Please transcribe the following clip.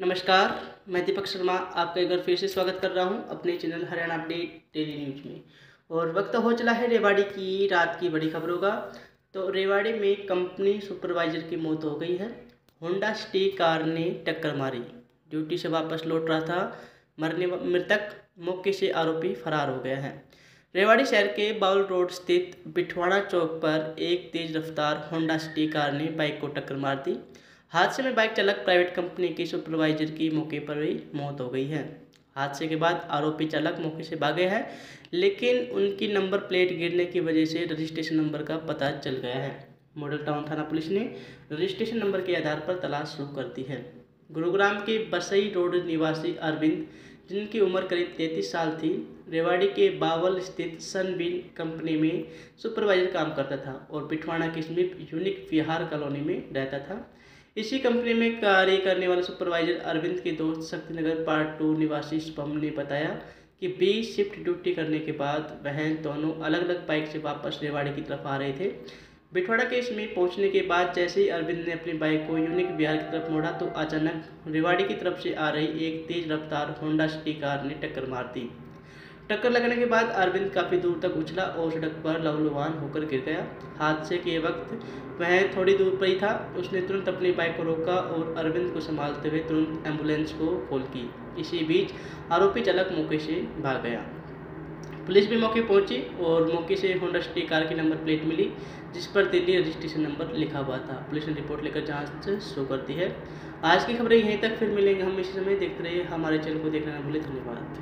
नमस्कार, मैं दीपक शर्मा आपका एक बार फिर से स्वागत कर रहा हूँ अपने channel Haryana update daily news में। और वक्त हो चला है रेवाड़ी की, रात की बड़ी खबरों का। तो रेवाड़ी में कंपनी सुपरवाइजर की मौत हो गई है। होंडा सिटी कार ने टक्कर मारी। ड्यूटी से वापस लौट रहा था। मरने मृतक मौके से आरोपी फरार हो गया है। रेवाड़ी शहर के बाउल रोड स्थित बिठवाड़ा चौक पर एक तेज रफ्तार होंडा सिटी कार ने बाइक को टक्कर मार दी। हादसे में बाइक चालक प्राइवेट कंपनी के सुपरवाइजर की मौके पर ही मौत हो गई है। हादसे के बाद आरोपी चालक मौके से भागे हैं, लेकिन उनकी नंबर प्लेट गिरने की वजह से रजिस्ट्रेशन नंबर का पता चल गया है। मॉडल टाउन थाना पुलिस ने रजिस्ट्रेशन नंबर के आधार पर तलाश शुरू कर दी है। गुरुग्राम के बसई रोड निवासी अरविंद, जिनकी उम्र करीब तैंतीस साल थी, रेवाड़ी के बावल स्थित सनबिन कंपनी में सुपरवाइजर काम करता था और पिठवाड़ा के समीप यूनिक विहार कॉलोनी में रहता था। इसी कंपनी में कार्य करने वाले सुपरवाइजर अरविंद के दोस्त शक्तिनगर पार्ट टू निवासी शुभम ने बताया कि बी शिफ्ट ड्यूटी करने के बाद वह दोनों अलग अलग बाइक से वापस रेवाड़ी की तरफ़ आ रहे थे। बिठवाड़ा के इसमें पहुँचने के बाद जैसे ही अरविंद ने अपनी बाइक को यूनिक बिहार की तरफ़ मोड़ा तो अचानक रेवाड़ी की तरफ़ से आ रही एक तेज रफ्तार होंडा सिटी कार ने टक्कर मार दी। टक्कर लगने के बाद अरविंद काफ़ी दूर तक उछला और सड़क पर लवलुहान होकर गिर गया। हादसे के वक्त वह थोड़ी दूर पर ही था। उसने तुरंत अपनी बाइक को रोका और अरविंद को संभालते हुए तुरंत एंबुलेंस को कॉल की। इसी बीच आरोपी चालक मौके से भाग गया। पुलिस भी मौके पहुँची और मौके से होंडा सिटी कार की नंबर प्लेट मिली, जिस पर दिल्ली रजिस्ट्रेशन नंबर लिखा हुआ था। पुलिस ने रिपोर्ट लेकर जाँच शुरू कर दी है। आज की खबरें यहीं तक। फिर मिलेंगे हम इसी समय। देखते रहिए हमारे चैनल को देखना भूलें। धन्यवाद।